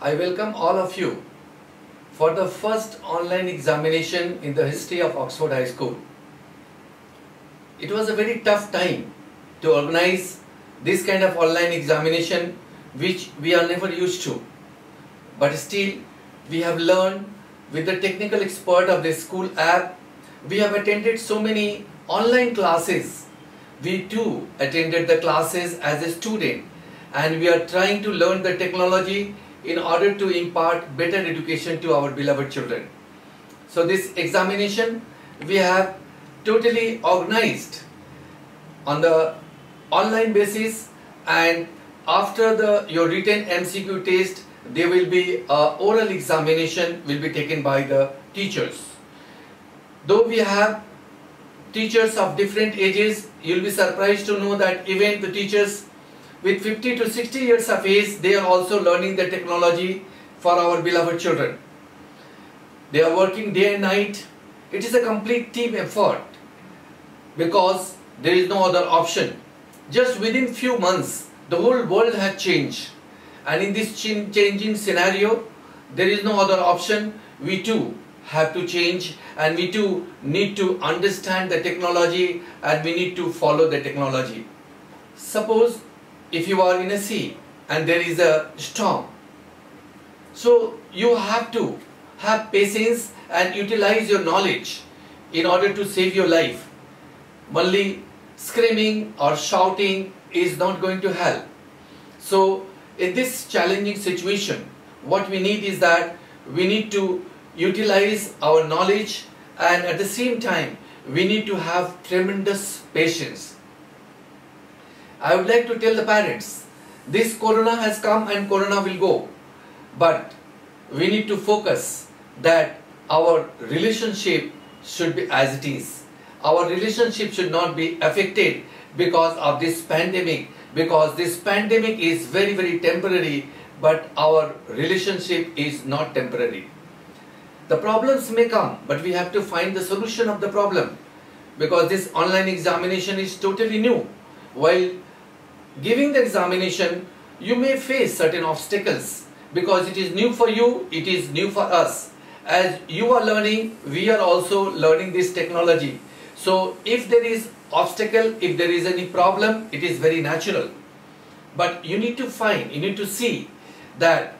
I welcome all of you for the first online examination in the history of Oxford High School. It was a very tough time to organize this kind of online examination which we are never used to. But still, we have learned with the technical expert of the school app, we have attended so many online classes. We too attended the classes as a student and we are trying to learn the technology in order to impart better education to our beloved children. So this examination we have totally organized on the online basis and after the your written MCQ test there will be oral examination will be taken by the teachers. Though we have teachers of different ages, you'll be surprised to know that even the teachers with 50 to 60 years of age, they are also learning the technology for our beloved children. They are working day and night. It is a complete team effort because there is no other option. Just within few months, the whole world has changed. And in this changing scenario, there is no other option. We too have to change and we too need to understand the technology and we need to follow the technology. Suppose if you are in a sea and there is a storm. So you have to have patience and utilize your knowledge in order to save your life. Only screaming or shouting is not going to help. So in this challenging situation, what we need is that we need to utilize our knowledge and at the same time we need to have tremendous patience I would like to tell the parents, this corona has come and corona will go. But we need to focus that our relationship should be as it is. Our relationship should not be affected because of this pandemic because this pandemic is very very temporary but our relationship is not temporary. The problems may come but we have to find the solution of the problem because this online examination is totally new while giving the examination, you may face certain obstacles because it is new for you, it is new for us. As you are learning, we are also learning this technology. So if there is obstacle, if there is any problem, it is very natural. But you need to find, you need to see that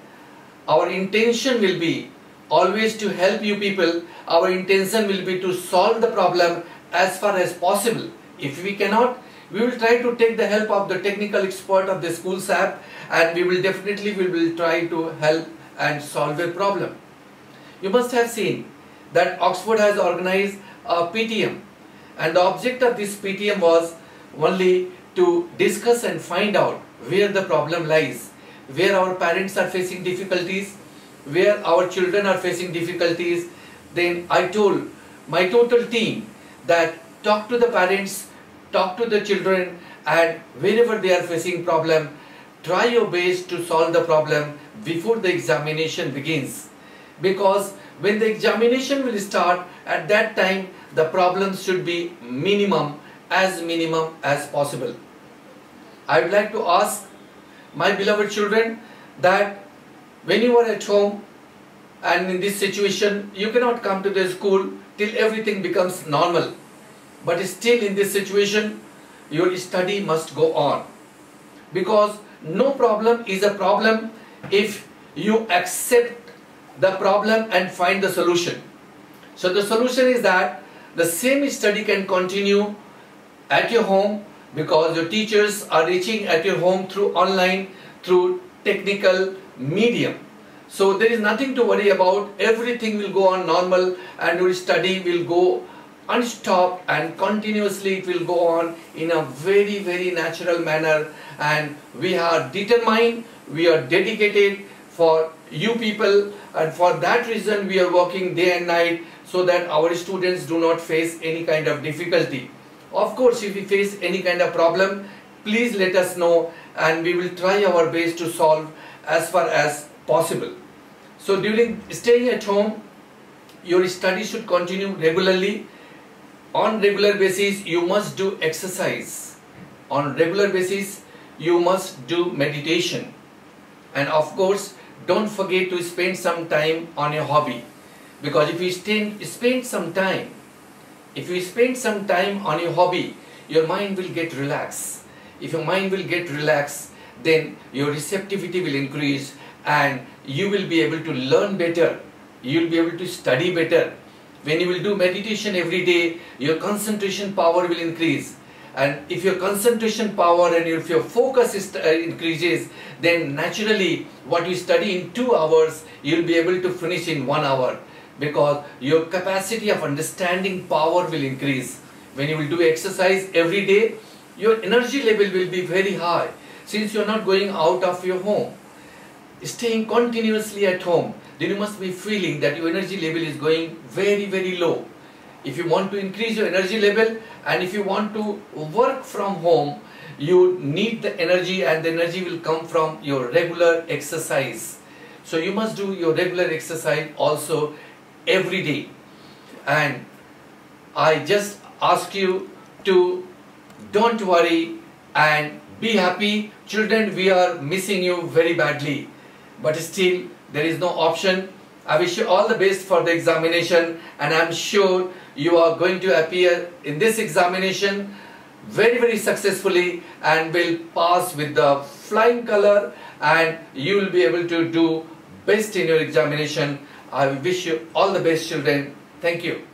our intention will be always to help you people. Our intention will be to solve the problem as far as possible. If we cannot, we will try to take the help of the technical expert of the school's app and we will definitely we will try to help and solve a problem. You must have seen that Oxford has organized a PTM and the object of this PTM was only to discuss and find out where the problem lies, where our parents are facing difficulties, where our children are facing difficulties. Then I told my total team that talk to the parents talk to the children and whenever they are facing problem, try your best to solve the problem before the examination begins. Because when the examination will start, at that time the problems should be minimum, as minimum as possible. I would like to ask my beloved children that when you are at home and in this situation, you cannot come to the school till everything becomes normal. But still in this situation, your study must go on. Because no problem is a problem if you accept the problem and find the solution. So the solution is that the same study can continue at your home because your teachers are reaching at your home through online, through technical medium. So there is nothing to worry about. Everything will go on normal and your study will go unstopped and continuously it will go on in a very very natural manner. And we are determined we are dedicated for you people. And for that reason we are working day and night so that our students do not face any kind of difficulty. Of course if we face any kind of problem please let us know and we will try our best to solve as far as possible. So during staying at home your study should continue regularly on regular basis you must do exercise. On regular basis you must do meditation. And of course don't forget to spend some time on your hobby. Because if you spend, spend some time if you spend some time on your hobby your mind will get relaxed. If your mind will get relaxed then your receptivity will increase and you will be able to learn better. You will be able to study better when you will do meditation every day your concentration power will increase. And if your concentration power and if your focus is, uh, increases then naturally what you study in two hours you'll be able to finish in one hour. Because your capacity of understanding power will increase. When you will do exercise every day your energy level will be very high. Since you're not going out of your home staying continuously at home then you must be feeling that your energy level is going very very low. If you want to increase your energy level and if you want to work from home you need the energy and the energy will come from your regular exercise. So you must do your regular exercise also every day. And i just ask you to don't worry and be happy. Children we are missing you very badly but still there is no option I wish you all the best for the examination and I'm sure you are going to appear in this examination very very successfully and will pass with the flying color and you will be able to do best in your examination. I wish you all the best children. Thank you.